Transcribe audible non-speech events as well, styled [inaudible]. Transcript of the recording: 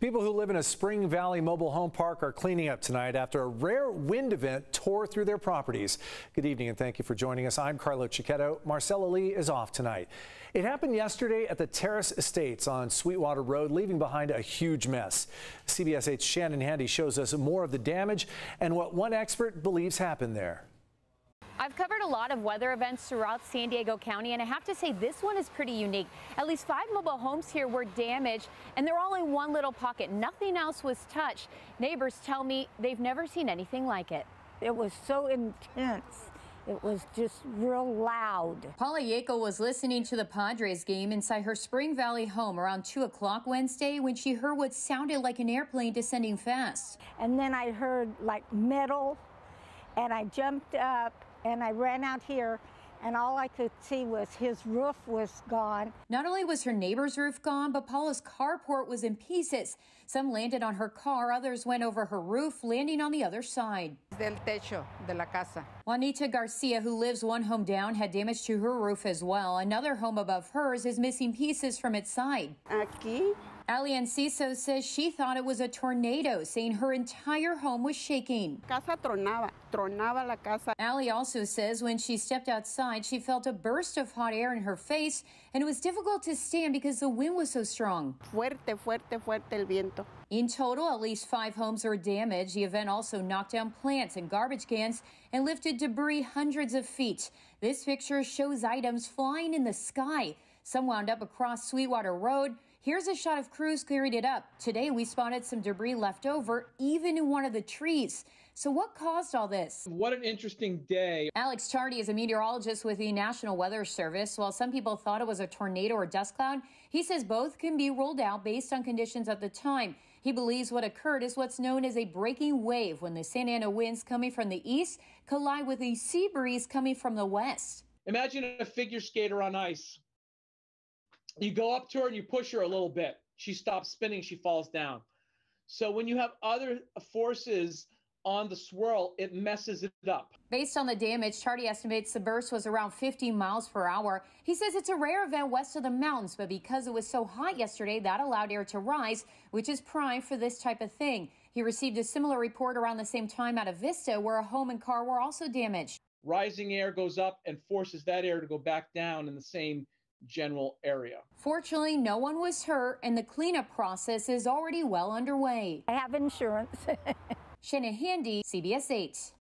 People who live in a Spring Valley mobile home park are cleaning up tonight after a rare wind event tore through their properties. Good evening and thank you for joining us. I'm Carlo Cecchetto. Marcella Lee is off tonight. It happened yesterday at the Terrace Estates on Sweetwater Road, leaving behind a huge mess. CBS 8's Shannon Handy shows us more of the damage and what one expert believes happened there. I've covered a lot of weather events throughout San Diego County, and I have to say this one is pretty unique. At least five mobile homes here were damaged, and they're all in one little pocket. Nothing else was touched. Neighbors tell me they've never seen anything like it. It was so intense. It was just real loud. Paula Yako was listening to the Padres game inside her Spring Valley home around 2 o'clock Wednesday when she heard what sounded like an airplane descending fast. And then I heard like metal, and I jumped up and I ran out here and all I could see was his roof was gone. Not only was her neighbor's roof gone, but Paula's carport was in pieces. Some landed on her car, others went over her roof, landing on the other side. Del techo de la casa. Juanita Garcia, who lives one home down, had damage to her roof as well. Another home above hers is missing pieces from its side. Aquí Ali Enciso says she thought it was a tornado, saying her entire home was shaking. Casa tronaba, tronaba la casa. Ali also says when she stepped outside, she felt a burst of hot air in her face, and it was difficult to stand because the wind was so strong. Fuerte, fuerte, fuerte el viento. In total, at least five homes are damaged. The event also knocked down plants and garbage cans and lifted debris hundreds of feet. This picture shows items flying in the sky. Some wound up across Sweetwater Road. Here's a shot of crews clearing it up. Today, we spotted some debris left over, even in one of the trees. So, what caused all this? What an interesting day. Alex Tardy is a meteorologist with the National Weather Service. While some people thought it was a tornado or dust cloud, he says both can be ruled out based on conditions at the time. He believes what occurred is what's known as a breaking wave when the Santa Ana winds coming from the east collide with a sea breeze coming from the west. Imagine a figure skater on ice you go up to her and you push her a little bit. She stops spinning, she falls down. So when you have other forces on the swirl, it messes it up. Based on the damage, Tardy estimates the burst was around 50 miles per hour. He says it's a rare event west of the mountains, but because it was so hot yesterday, that allowed air to rise, which is prime for this type of thing. He received a similar report around the same time out of Vista, where a home and car were also damaged. Rising air goes up and forces that air to go back down in the same general area. Fortunately, no one was hurt, and the cleanup process is already well underway. I have insurance. [laughs] Shannon Handy, CBS 8.